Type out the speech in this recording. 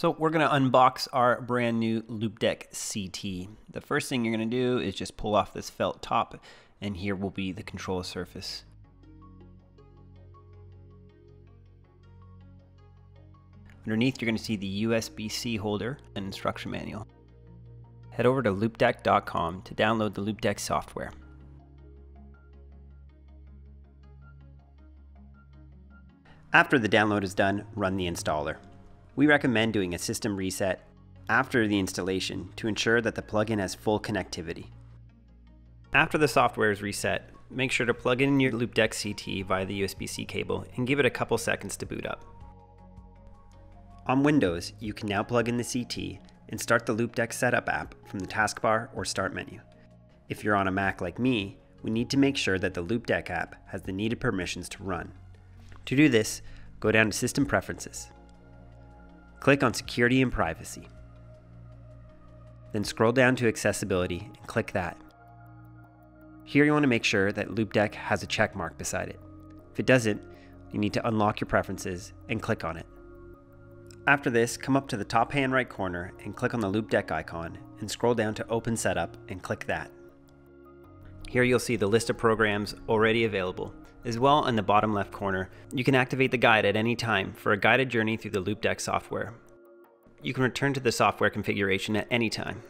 So we're going to unbox our brand new Loupedeck CT. The first thing you're going to do is just pull off this felt top and here will be the control surface. Underneath you're going to see the USB-C holder and instruction manual. Head over to loupedeck.com to download the Loupedeck software. After the download is done, run the installer. We recommend doing a system reset after the installation to ensure that the plugin has full connectivity. After the software is reset, make sure to plug in your Loupedeck CT via the USB-C cable and give it a couple seconds to boot up. On Windows, you can now plug in the CT and start the Loupedeck Setup app from the taskbar or Start menu. If you're on a Mac like me, we need to make sure that the Loupedeck app has the needed permissions to run. To do this, go down to System Preferences. Click on Security and Privacy. Then scroll down to Accessibility and click that. Here you want to make sure that Loupedeck has a check mark beside it. If it doesn't, you need to unlock your preferences and click on it. After this, come up to the top hand right corner and click on the Loupedeck icon and scroll down to Open Setup and click that. Here you'll see the list of programs already available. As well, in the bottom left corner, you can activate the guide at any time for a guided journey through the Loupedeck software. You can return to the software configuration at any time.